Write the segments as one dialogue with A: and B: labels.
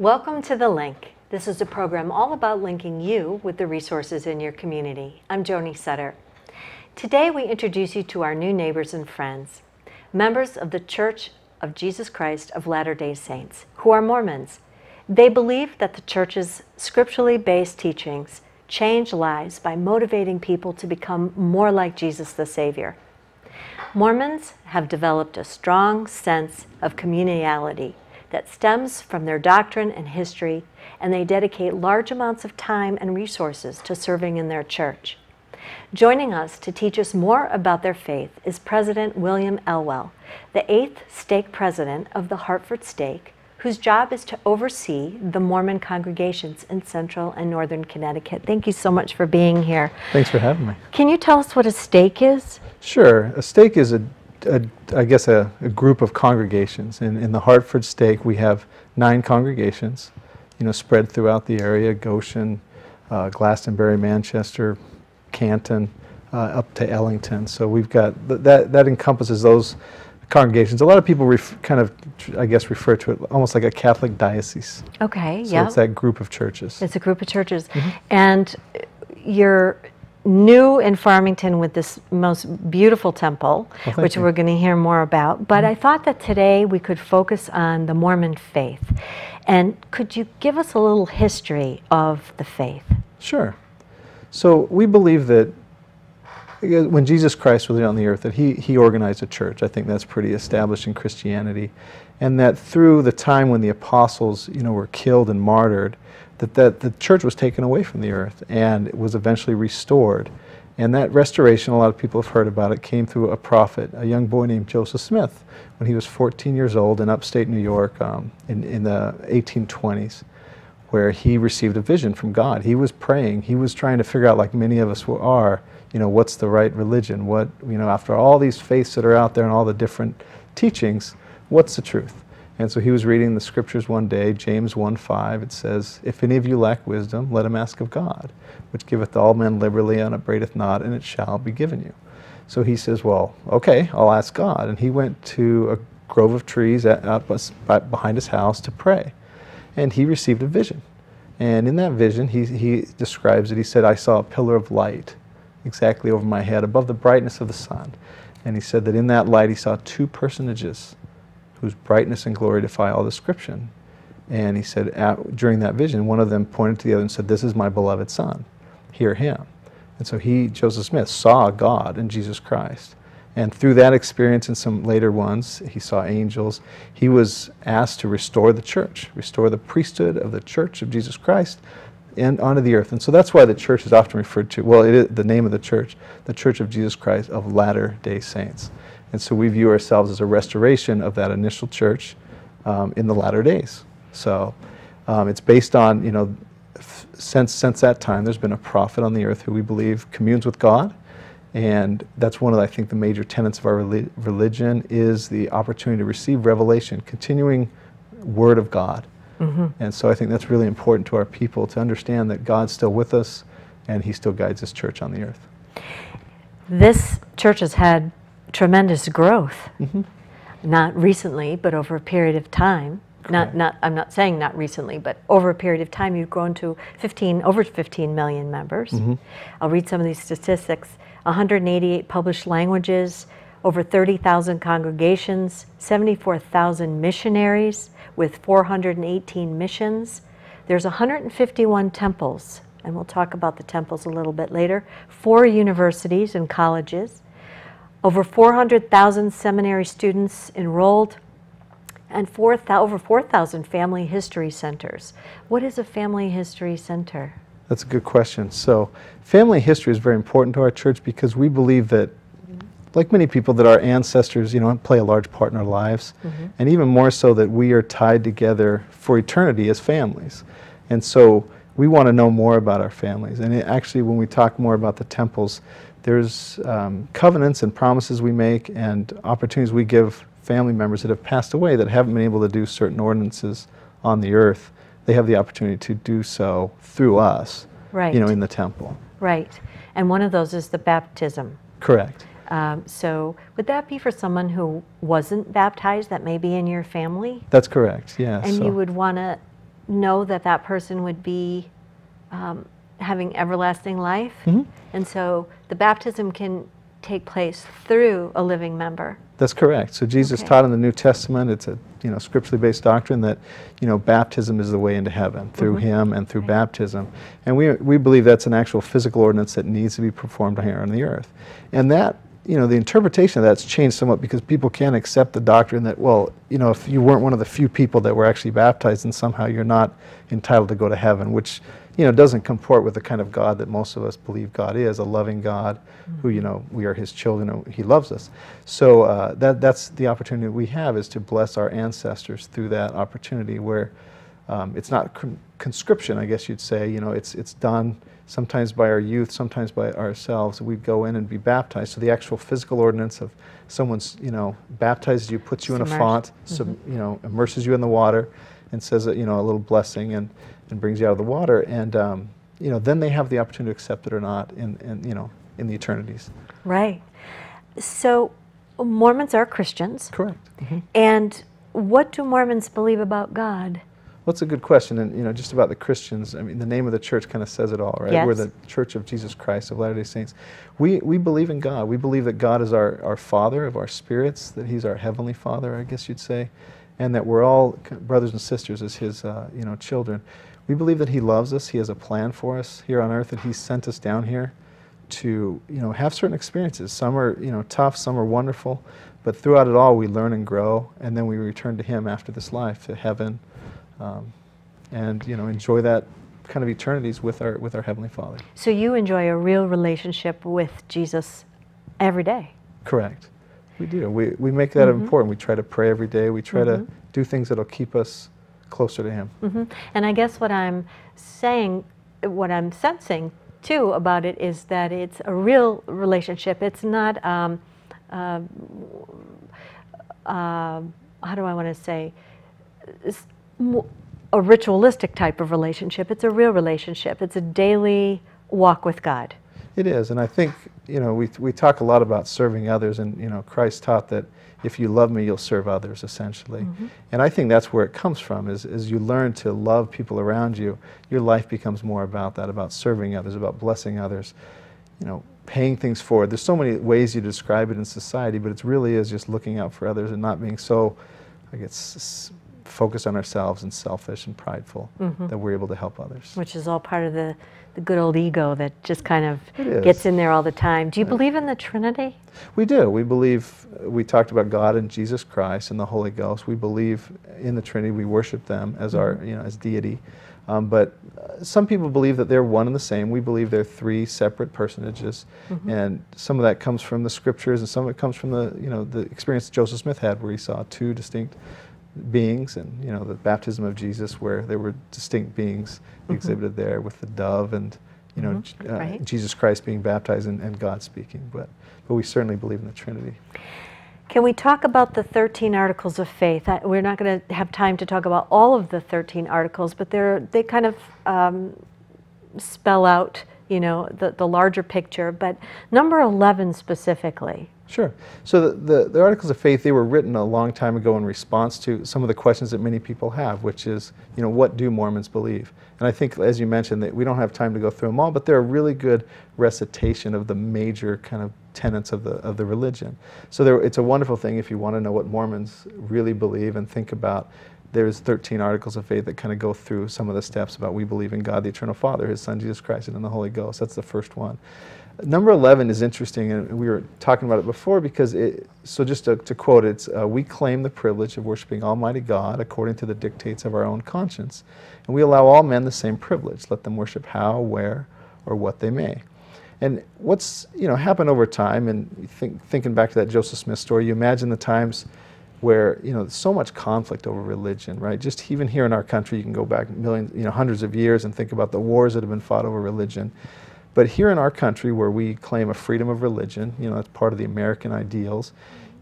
A: Welcome to The Link. This is a program all about linking you with the resources in your community. I'm Joanie Sutter. Today we introduce you to our new neighbors and friends, members of the Church of Jesus Christ of Latter-day Saints, who are Mormons. They believe that the church's scripturally based teachings change lives by motivating people to become more like Jesus the Savior. Mormons have developed a strong sense of communality that stems from their doctrine and history, and they dedicate large amounts of time and resources to serving in their church. Joining us to teach us more about their faith is President William Elwell, the eighth stake president of the Hartford Stake, whose job is to oversee the Mormon congregations in central and northern Connecticut. Thank you so much for being here.
B: Thanks for having me.
A: Can you tell us what a stake is?
B: Sure. A stake is a, a I guess a, a, group of congregations. In, in the Hartford stake, we have nine congregations, you know, spread throughout the area: Goshen, uh, Glastonbury, Manchester, Canton, uh, up to Ellington. So we've got th that. That encompasses those congregations. A lot of people kind of, I guess, refer to it almost like a Catholic diocese.
A: Okay,
B: so
A: yeah.
B: it's that group of churches.
A: It's a group of churches. Mm -hmm. And you're new in Farmington with this most beautiful temple,
B: well,
A: which
B: you.
A: we're going to hear more about. But mm. I thought that today we could focus on the Mormon faith. And could you give us a little history of the faith?
B: Sure. So we believe that when Jesus Christ was on the earth, that he, he organized a church. I think that's pretty established in Christianity. And that through the time when the apostles, you know, were killed and martyred, that, that the church was taken away from the earth and it was eventually restored. And that restoration, a lot of people have heard about it, came through a prophet, a young boy named Joseph Smith, when he was 14 years old in upstate New York um, in, in the 1820s, where he received a vision from God. He was praying. He was trying to figure out, like many of us are, you know, what's the right religion? What, you know, after all these faiths that are out there and all the different teachings, what's the truth? And so he was reading the scriptures one day, James 1:5. It says, If any of you lack wisdom, let him ask of God, which giveth all men liberally and upbraideth not, and it shall be given you. So he says, Well, okay, I'll ask God. And he went to a grove of trees out behind his house to pray. And he received a vision. And in that vision, he, he describes it. He said, I saw a pillar of light exactly over my head, above the brightness of the sun. And he said that in that light he saw two personages whose brightness and glory defy all description. And he said, at, during that vision, one of them pointed to the other and said, This is my beloved son. Hear him. And so he, Joseph Smith, saw God in Jesus Christ. And through that experience and some later ones, he saw angels. He was asked to restore the church, restore the priesthood of the church of Jesus Christ and onto the earth. And so that's why the church is often referred to, well, it is the name of the church, the Church of Jesus Christ of Latter-day Saints. And so we view ourselves as a restoration of that initial church um, in the latter days. So um, it's based on, you know, since, since that time, there's been a prophet on the earth who we believe communes with God. And that's one of, I think, the major tenets of our religion is the opportunity to receive revelation, continuing word of God. Mm -hmm. And so I think that's really important to our people to understand that God's still with us and He still guides His church on the earth.
A: This church has had tremendous growth, mm -hmm. not recently, but over a period of time. Not, not, I'm not saying not recently, but over a period of time, you've grown to 15, over 15 million members. Mm -hmm. I'll read some of these statistics. 188 published languages, over 30,000 congregations, 74,000 missionaries with 418 missions. There's 151 temples, and we'll talk about the temples a little bit later, four universities and colleges, over 400,000 seminary students enrolled, and 4, over 4,000 family history centers. What is a family history center?
B: That's a good question. So, family history is very important to our church because we believe that like many people, that our ancestors, you know, play a large part in our lives, mm -hmm. and even more so that we are tied together for eternity as families. And so we want to know more about our families. And it, actually, when we talk more about the temples, there's um, covenants and promises we make and opportunities we give family members that have passed away that haven't been able to do certain ordinances on the earth. They have the opportunity to do so through us,
A: right.
B: you know, in the temple.
A: Right. And one of those is the baptism.
B: Correct.
A: Um, so would that be for someone who wasn't baptized that may be in your family?
B: That's correct, yes.
A: And so. you would want to know that that person would be um, having everlasting life.
B: Mhm.
A: And so the baptism can take place through a living member.
B: That's correct. So Jesus
A: Okay.
B: taught in the New Testament, it's a you know scripturally based doctrine that you know baptism is the way into heaven through Him and through
A: Right.
B: baptism, and we we believe that's an actual physical ordinance that needs to be performed here on the earth, and that you know the interpretation of that's changed somewhat because people can't accept the doctrine that well you know if you weren't one of the few people that were actually baptized then somehow you're not entitled to go to heaven, which you know doesn't comport with the kind of God that most of us believe God is, a loving God who you know we are His children and He loves us. So uh, that that's the opportunity we have is to bless our ancestors through that opportunity where um, it's not con- conscription, I guess you'd say. You know, it's it's done sometimes by our youth, sometimes by ourselves. We go in and be baptized. So the actual physical ordinance of someone's you know baptizes you, puts you in a
A: Submerged.
B: font, sub, you know, immerses you in the water, and says that, you know a little blessing and and brings you out of the water, and um, you know then they have the opportunity to accept it or not in, in you know in the eternities.
A: Right. So Mormons are Christians.
B: Correct.
A: And what do Mormons believe about God?
B: Well, that's a good question, and you know, just about the Christians. I mean, the name of the church kind of says it all, right? We're the Church of Jesus Christ of Latter-day Saints. We we believe in God. We believe that God is our our Father of our spirits, that He's our heavenly Father, I guess you'd say, and that we're all brothers and sisters as His uh, you know children. We believe that He loves us. He has a plan for us here on earth. That He sent us down here to you know have certain experiences. Some are you know tough, some are wonderful, but throughout it all, we learn and grow, and then we return to Him after this life to heaven, um, and you know enjoy that kind of eternities with our with our heavenly Father.
A: So you enjoy a real relationship with Jesus every day.
B: Correct. We do. We we make that
A: Mhm.
B: important. We try to pray every day. We try
A: Mhm.
B: to do things that'll keep us closer to Him.
A: hmm And I guess what I'm saying, what I'm sensing too about it is that it's a real relationship. It's not, um, uh, uh, how do I want to say, a ritualistic type of relationship. It's a real relationship. It's a daily walk with God.
B: It is, and I think you know we we talk a lot about serving others, and you know Christ taught that if you love me, you'll serve others, essentially. Mm-hmm. And I think that's where it comes from. Is as you learn to love people around you, your life becomes more about that, about serving others, about blessing others. You know, paying things forward. There's so many ways you describe it in society, but it really is just looking out for others and not being so, I guess, focused on ourselves and selfish and prideful that we're able to help others.
A: which is all part of the, the good old ego that just kind of gets in there all the time. Do you believe in the Trinity?
B: We do. We believe, we talked about God and Jesus Christ and the Holy Ghost. We believe in the Trinity. We worship them as our, you know, as deity. Um, but uh, some people believe that they're one and the same. We believe they're three separate personages, and some of that comes from the scriptures, and some of it comes from the, you know, the experience Joseph Smith had, where he saw two distinct beings, and you know, the baptism of Jesus, where there were distinct beings exhibited there with the dove and, you know,
A: Mhm.
B: Uh,
A: Right.
B: Jesus Christ being baptized and, and God speaking. But but we certainly believe in the Trinity.
A: Can we talk about the 13 articles of faith? I, we're not going to have time to talk about all of the 13 articles, but they're, they kind of um, spell out, you know, the, the larger picture. But number 11 specifically,
B: Sure. So the, the, the Articles of Faith, they were written a long time ago in response to some of the questions that many people have, which is, you know, what do Mormons believe? And I think, as you mentioned, that we don't have time to go through them all, but they're a really good recitation of the major kind of tenets of the, of the religion. So there, it's a wonderful thing if you want to know what Mormons really believe and think about. There's 13 articles of faith that kind of go through some of the steps about we believe in God, the Eternal Father, His Son Jesus Christ, and in the Holy Ghost. That's the first one. Number 11 is interesting, and we were talking about it before because, it, so just to, to quote it, it's, uh, we claim the privilege of worshiping Almighty God according to the dictates of our own conscience. And we allow all men the same privilege. Let them worship how, where, or what they may. And what's you know happened over time, and think, thinking back to that Joseph Smith story, you imagine the times where you know so much conflict over religion, right? Just even here in our country, you can go back millions, you know, hundreds of years and think about the wars that have been fought over religion. But here in our country, where we claim a freedom of religion, you know, that's part of the American ideals.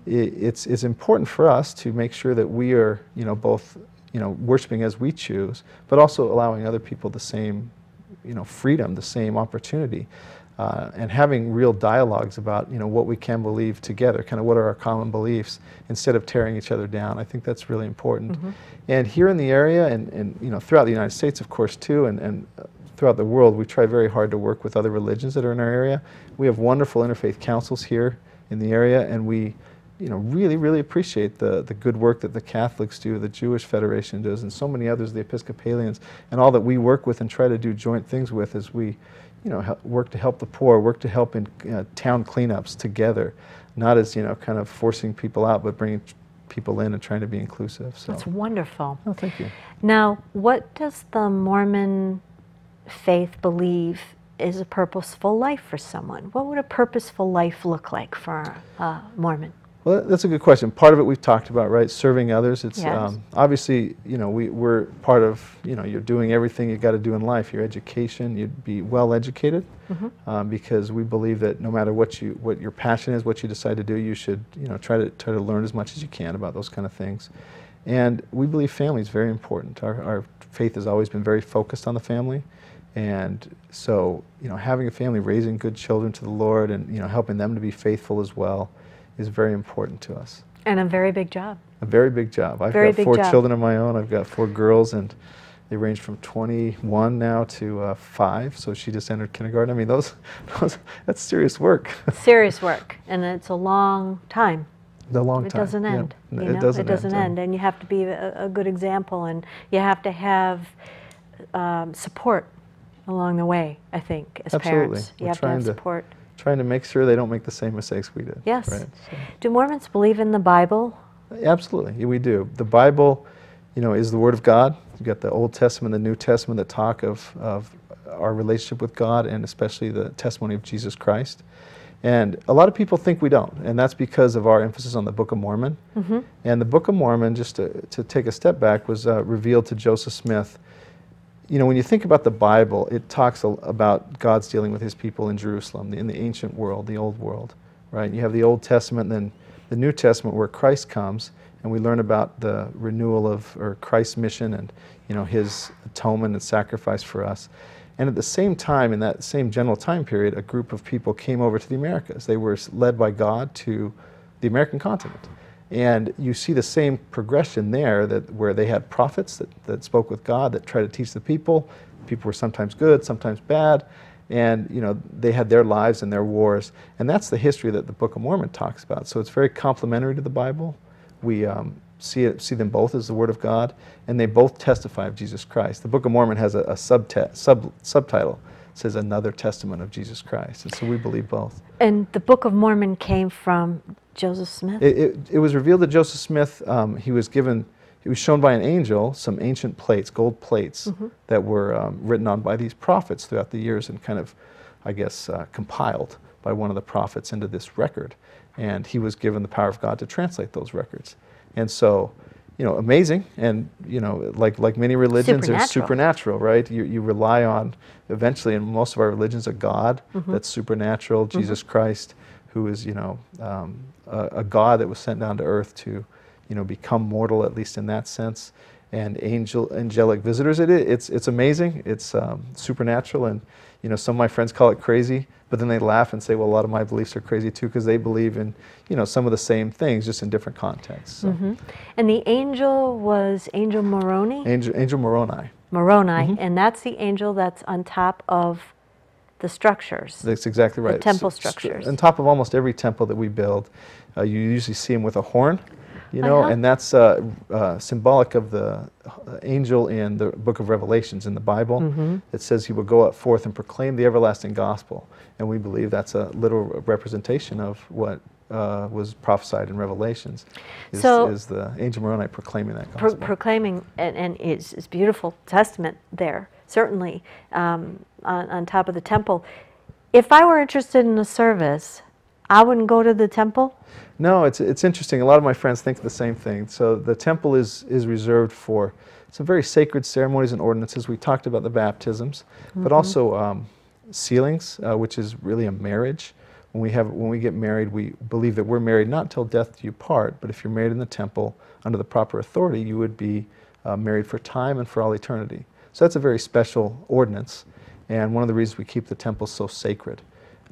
B: it's it's important for us to make sure that we are, you know, both, you know, worshiping as we choose, but also allowing other people the same, you know, freedom, the same opportunity. Uh, and having real dialogues about you know what we can believe together, kind of what are our common beliefs, instead of tearing each other down. I think that's really important.
A: Mm-hmm.
B: And here in the area, and, and you know throughout the United States, of course, too, and, and uh, throughout the world, we try very hard to work with other religions that are in our area. We have wonderful interfaith councils here in the area, and we you know, really, really appreciate the, the good work that the Catholics do, the Jewish Federation does, and so many others, the Episcopalians, and all that we work with and try to do joint things with as we, you know, help, work to help the poor, work to help in uh, town cleanups together, not as, you know, kind of forcing people out, but bringing people in and trying to be inclusive. So.
A: That's wonderful.
B: Oh, thank you.
A: Now, what does the Mormon faith believe is a purposeful life for someone? What would a purposeful life look like for a Mormon?
B: Well, that's a good question. Part of it we've talked about, right? Serving others. It's
A: Yes.
B: um, obviously, you know, we, we're part of, you know, you're doing everything you got to do in life. Your education, you'd be well educated, um, because we believe that no matter what you, what your passion is, what you decide to do, you should, you know, try to try to learn as much as you can about those kind of things. And we believe family is very important. Our, our faith has always been very focused on the family. And so, you know, having a family, raising good children to the Lord and, you know, helping them to be faithful as well is very important to us.
A: And a very big job.
B: A very big job. I've
A: Very
B: got four
A: job.
B: children of my own. I've got four girls, and they range from 21 now to uh, five. So she just entered kindergarten. I mean, those, those that's serious work.
A: Serious work, and it's a long time.
B: the long
A: it
B: time.
A: doesn't end. You know?
B: It doesn't,
A: doesn't
B: end.
A: end, and you have to be a, a good example, and you have to have um, support along the way. I think as
B: Absolutely.
A: parents, you
B: We're
A: have to have
B: trying to-
A: support.
B: Trying to make sure they don't make the same mistakes we did.
A: Yes.
B: Right?
A: Do Mormons believe in the Bible?
B: Absolutely, we do. The Bible, you know, is the Word of God. You've got the Old Testament, the New Testament that talk of, of our relationship with God, and especially the testimony of Jesus Christ. And a lot of people think we don't, and that's because of our emphasis on the Book of Mormon.
A: Mm-hmm.
B: And the Book of Mormon, just to, to take a step back, was uh, revealed to Joseph Smith. You know, when you think about the Bible, it talks about God's dealing with his people in Jerusalem, in the ancient world, the old world, right? You have the Old Testament, and then the New Testament where Christ comes, and we learn about the renewal of, or Christ's mission and, you know, his atonement and sacrifice for us. And at the same time, in that same general time period, a group of people came over to the Americas. They were led by God to the American continent. And you see the same progression there that where they had prophets that, that spoke with God that tried to teach the people. People were sometimes good, sometimes bad. And you know, they had their lives and their wars. And that's the history that the Book of Mormon talks about. So it's very complementary to the Bible. We um, see, it, see them both as the Word of God, and they both testify of Jesus Christ. The Book of Mormon has a, a subtitle. Says another testament of Jesus Christ. And so we believe both.
A: And the Book of Mormon came from Joseph Smith.
B: It, it, it was revealed to Joseph Smith. Um, he was given, he was shown by an angel some ancient plates, gold plates, that were um, written on by these prophets throughout the years and kind of, I guess, uh, compiled by one of the prophets into this record. And he was given the power of God to translate those records. And so, you know, amazing. And, you know, like, like many religions,
A: Supernatural.
B: there's supernatural, right? You, you rely on, eventually, and most of our religions, a God that's supernatural, Jesus Christ, who is, you know, um, a, a God that was sent down to earth to, you know, become mortal, at least in that sense, and angel, angelic visitors. It, it's, it's amazing. It's um, supernatural, and, you know, some of my friends call it crazy, but then they laugh and say, well, a lot of my beliefs are crazy too, because they believe in, you know, some of the same things, just in different contexts. So,
A: Mhm. And the angel was Angel Moroni?
B: Angel, Angel Moroni.
A: Moroni,
B: Mm-hmm.
A: and that's the angel that's on top of the structures.
B: That's exactly right. The temple
A: structures.
B: On top of almost every temple that we build, uh, you usually see him with a horn, you know,
A: Uh-huh.
B: and that's uh, uh, symbolic of the uh, angel in the book of Revelations in the Bible.
A: Mm-hmm.
B: It says he will go out forth and proclaim the everlasting gospel. And we believe that's a literal representation of what uh, was prophesied in Revelations, is,
A: So-
B: is the angel Moroni proclaiming that
A: Pro-
B: gospel.
A: proclaiming, and, and it's, it's beautiful testament there, certainly, um, on, on top of the temple. If I were interested in the service, I wouldn't go to the temple?
B: No, it's, it's interesting. A lot of my friends think the same thing. So the temple is, is reserved for some very sacred ceremonies and ordinances. We talked about the baptisms, but also um, sealings, uh, which is really a marriage. When we, have, when we get married, we believe that we're married not till death do you part, but if you're married in the temple under the proper authority, you would be uh, married for time and for all eternity. So that's a very special ordinance, and one of the reasons we keep the temple so sacred.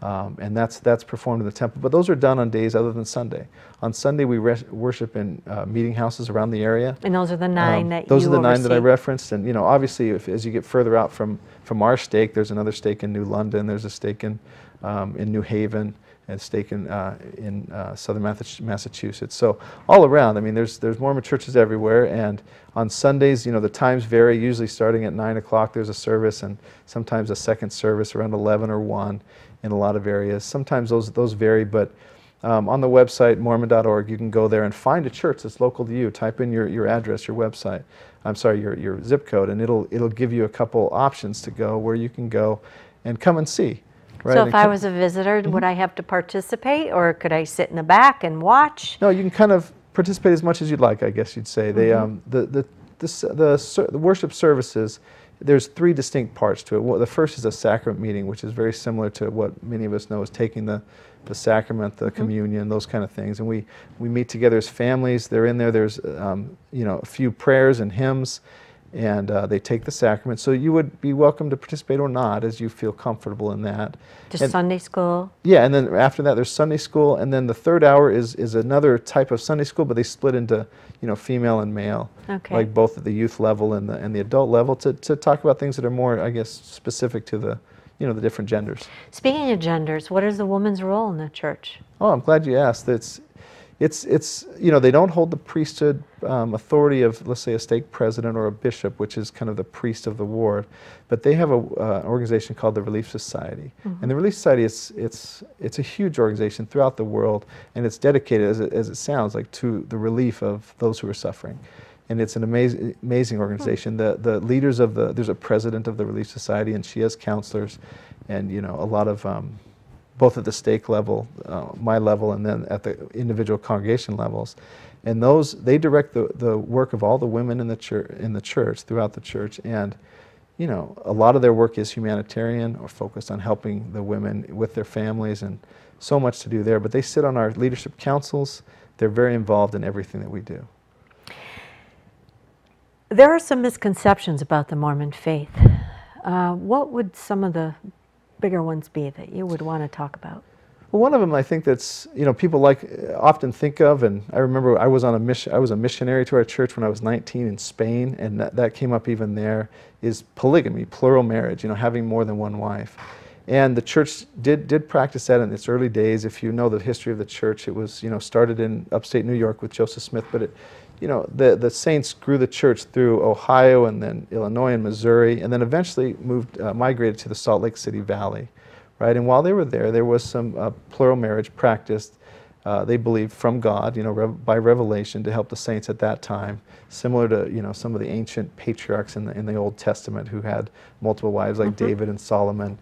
B: Um, and that's, that's performed in the temple. But those are done on days other than Sunday. On Sunday, we worship in uh, meeting houses around the area.
A: And those are the nine
B: Um,
A: that
B: those are the nine that I referenced. And, you know, obviously, if, as you get further out from, from our stake, there's another stake in New London, there's a stake in, um, in New Haven, and a stake in, uh, in uh, southern Massachusetts. So all around, I mean, there's, there's Mormon churches everywhere. And on Sundays, you know, the times vary, usually starting at 9 o'clock, there's a service, and sometimes a second service around 11 or 1 in a lot of areas. Sometimes those, those vary, but um, on the website, mormon.org, you can go there and find a church that's local to you. Type in your, your address, your website, I'm sorry, your, your zip code, and it'll, it'll give you a couple options to go where you can go and come and see. Right?
A: So if I was a visitor,
B: Mm-hmm.
A: would I have to participate or could I sit in the back and watch?
B: No, you can kind of participate as much as you'd like, I guess you'd say. They, um, the, the, the, the, the worship services, there's three distinct parts to it. Well, the first is a sacrament meeting, which is very similar to what many of us know as taking the, the sacrament, the communion, those kind of things. And we, we meet together as families. They're in there. There's um, you know a few prayers and hymns, and uh, they take the sacrament. So you would be welcome to participate or not, as you feel comfortable in that.
A: Just
B: And-
A: Sunday school?
B: yeah, and then after that, there's Sunday school, and then the third hour is, is another type of Sunday school, but they split into, you know, female and male,
A: Okay.
B: like both at the youth level and the and the adult level, to, to talk about things that are more, I guess, specific to the, you know, the different genders.
A: Speaking of genders, what is the woman's role in the church?
B: Oh, I'm glad you asked. It's, it's, it's you know, they don't hold the priesthood um, authority of, let's say, a stake president or a bishop, which is kind of the priest of the ward, but they have an uh, organization called the Relief Society, and the Relief Society is it's it's a huge organization throughout the world, and it's dedicated, as it, as it sounds, like to the relief of those who are suffering. And it's an amazing, amazing organization. The the leaders of the there's a president of the Relief Society, and she has counselors, and you know a lot of um, both at the stake level, uh, my level, and then at the individual congregation levels. And those they direct the, the work of all the women in the church in the church throughout the church. And you know, a lot of their work is humanitarian or focused on helping the women with their families, and so much to do there. But they sit on our leadership councils. They're very involved in everything that we do.
A: There are some misconceptions about the Mormon faith. Uh, what would some of the bigger ones be that you would want to talk about?
B: Well, one of them I think that's you know people like uh, often think of, and I remember I was on a mission. I was a missionary to our church when I was 19 in Spain, and that, that came up even there. Is polygamy, plural marriage? You know, having more than one wife. And the church did did practice that in its early days. If you know the history of the church, it was you know started in upstate New York with Joseph Smith, but it, you know the the saints grew the church through Ohio and then Illinois and Missouri, and then eventually moved uh, migrated to the Salt Lake City Valley right? And while they were there, there was some uh, plural marriage practiced. Uh, they believed from God, you know, rev- by revelation to help the saints at that time, similar to you know some of the ancient patriarchs in the in the Old Testament who had multiple wives, like David and Solomon,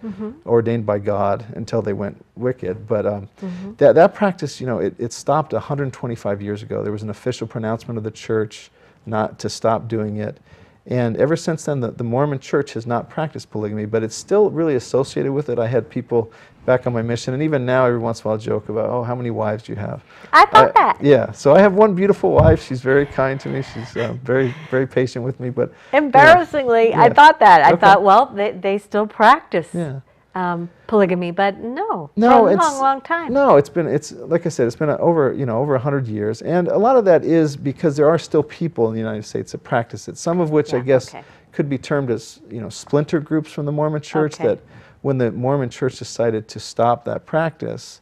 B: ordained by God until they went wicked. But um, that that practice, you know, it, it stopped 125 years ago. There was an official pronouncement of the church not to stop doing it. And ever since then, the, the Mormon church has not practiced polygamy, but it's still really associated with it. I had people back on my mission, and even now, every once in a while, joke about, oh, how many wives do you have?
A: I thought that.
B: Yeah, so I have one beautiful wife. She's very kind to me. She's uh, very, very patient with me. But
A: Embarrassingly, I
B: Yeah.
A: thought that. I
B: Okay.
A: thought, well, they, they still practice
B: yeah.
A: Um, polygamy, but no,
B: No,
A: for a
B: it's
A: long, long time.
B: No, it's been it's like I said, it's been a, over you know over hundred years, and a lot of that is because there are still people in the United States that practice it. Some of which I guess
A: okay.
B: could be termed as you know splinter groups from the Mormon Church.
A: Okay.
B: That when the Mormon Church decided to stop that practice,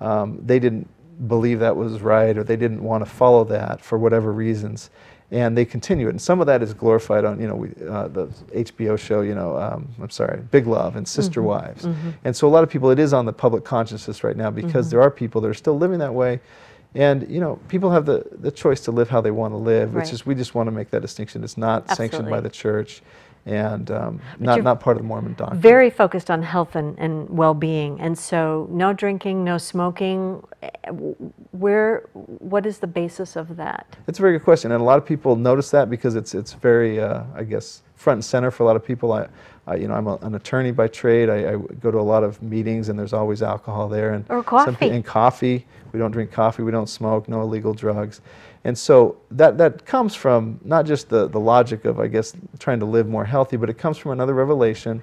B: um, they didn't believe that was right, or they didn't want to follow that for whatever reasons. And they continue it, and some of that is glorified on, you know, we, uh, the HBO show, you know, um, I'm sorry, Big Love and Sister
A: Mm-hmm.
B: Wives. And so a lot of people, it is on the public consciousness right now because there are people that are still living that way. And, you know, people have the, the choice to live how they want to live, which is, we just want to make that distinction. It's not sanctioned by the church and um, not, not part of the Mormon doctrine.
A: Very focused on health and, and well-being, and so no drinking, no smoking. Eh, Where, what is the basis of that?
B: It's a very good question, and a lot of people notice that because it's it's very, uh, I guess, front and center for a lot of people. I, I you know, I'm a, an attorney by trade. I, I go to a lot of meetings, and there's always alcohol there, and
A: Or
B: some
A: coffee.
B: pe- and coffee. We don't drink coffee. We don't smoke. No illegal drugs, and so that that comes from not just the the logic of, I guess, trying to live more healthy, but it comes from another revelation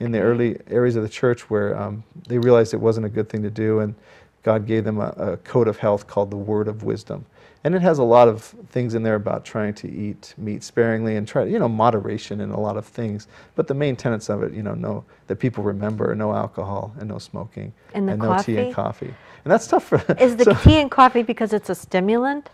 B: in the early areas of the church where um, they realized it wasn't a good thing to do, and God gave them a, a code of health called the Word of Wisdom. And it has a lot of things in there about trying to eat meat sparingly and try, you know, moderation in a lot of things. But the main tenets of it, you know, no that people remember: no alcohol and no smoking,
A: And the
B: no tea and
A: coffee?
B: coffee. And that's tough for.
A: Is the
B: so-
A: tea and coffee because it's a stimulant?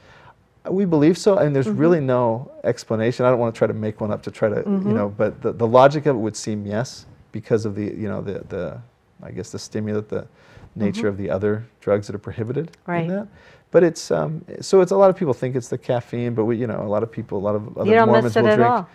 B: We believe so, I and there's
A: Mm-hmm.
B: really no explanation. I don't want to try to make one up to try to,
A: Mm-hmm.
B: you know, but the, the logic of it would seem yes, because of the, you know, the, the I guess the stimulant, the nature of the other drugs that are prohibited
A: Mm-hmm. Right.
B: in that. But it's um, so it's a lot of people think it's the caffeine, but we, you know, a lot of people, a lot of other Mormons will drink.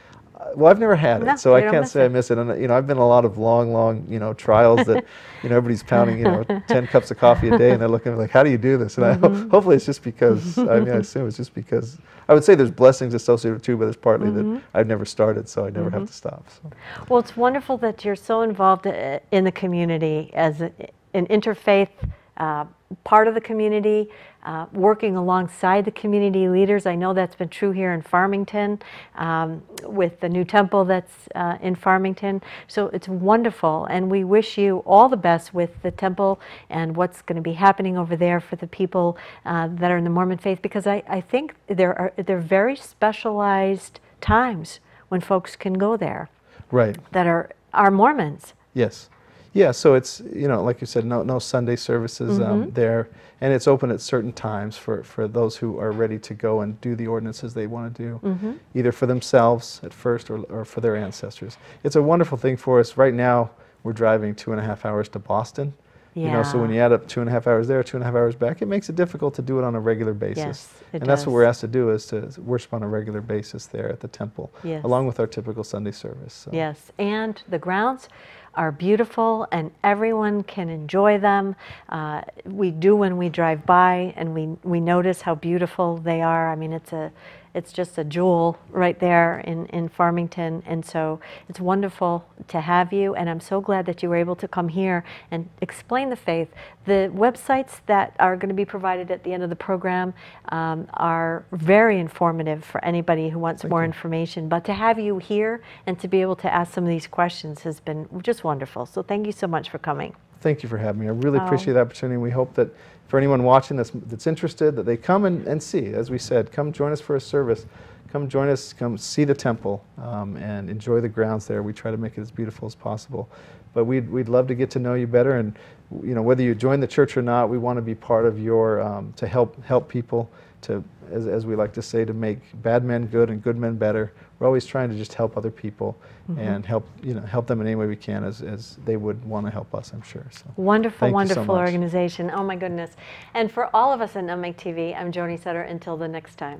B: Uh, Well, I've never had
A: No,
B: it, so I can't say I miss it. And you know, I've been a lot of long, long, you know, trials that, you know, everybody's pounding, you know, ten cups of coffee a day, and they're looking at me like, "How do you do this?" And I
A: Mm-hmm.
B: ho- hopefully it's just because. I mean, I assume it's just because. I would say there's blessings associated with it too, but there's partly
A: Mm-hmm.
B: that I've never started, so I never have to stop. So.
A: Well, it's wonderful that you're so involved in the community as a, an interfaith uh, part of the community, uh, working alongside the community leaders. I know that's been true here in Farmington um, with the new temple that's uh, in Farmington. So it's wonderful, and we wish you all the best with the temple and what's going to be happening over there for the people uh, that are in the Mormon faith, because I, I think there are they're very specialized times when folks can go there
B: Right.
A: that are are Mormons.
B: Yes. Yeah, so it's, you know, like you said, no, no Sunday services um,
A: Mm-hmm.
B: there. And it's open at certain times for, for those who are ready to go and do the ordinances they want to do,
A: Mm-hmm.
B: either for themselves at first or, or for their ancestors. It's a wonderful thing for us. Right now, we're driving two and a half hours to Boston. You know, so when you add up two and a half hours there, two and a half hours back, it makes it difficult to do it on a regular basis.
A: Yes, it
B: and that's what we're asked to do is to worship on a regular basis there at the temple,
A: Yes.
B: along with our typical Sunday service. So.
A: Yes, and the grounds are beautiful and everyone can enjoy them. Uh, we do when we drive by and we, we notice how beautiful they are. I mean, it's a it's just a jewel right there in, in Farmington. And so it's wonderful to have you. And I'm so glad that you were able to come here and explain the faith. The websites that are going to be provided at the end of the program um, are very informative for anybody who wants more information. But to have you here and to be able to ask some of these questions has been just wonderful. So thank you so much for coming.
B: Thank you for having me. I really
A: Oh.
B: appreciate the opportunity. We hope that for anyone watching that's, that's interested, that they come and, and see. As we said, come join us for a service. Come join us, come see the temple um, and enjoy the grounds there. We try to make it as beautiful as possible. But we'd, we'd love to get to know you better. And you know, whether you join the church or not, we want to be part of your, um, to help, help people, to, as, as we like to say, to make bad men good and good men better we're always trying to just help other people
A: mm -hmm.
B: and help you know help them in any way we can as, as they would want to help us i'm sure so.
A: Wonderful wonderful
B: so
A: organization. Oh my goodness. And for all of us at nutmeg tv i'm joanie sutter. Until the next time.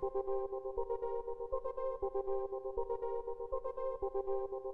A: Thank you.